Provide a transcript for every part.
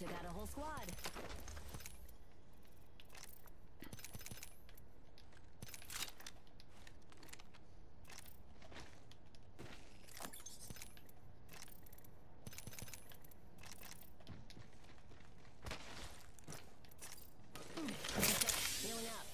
Took out a whole squad. Healing up.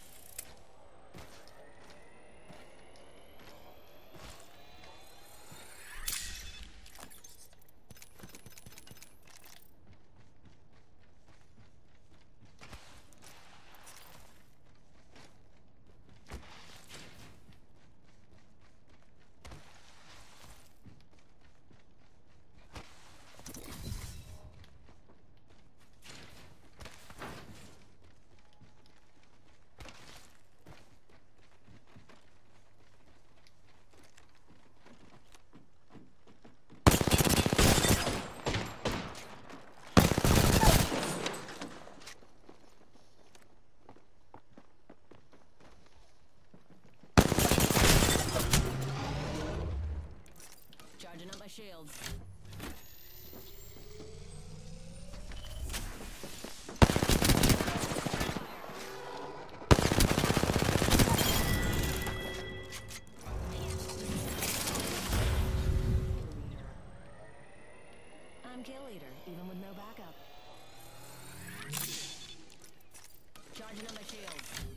Charging up my shields. I'm kill leader, even backup. Charging up my shields.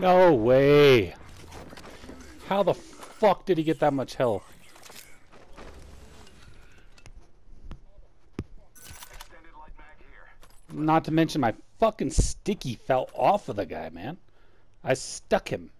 No way. How the fuck did he get that much health? Not to mention my fucking sticky fell off of the guy, man. I stuck him.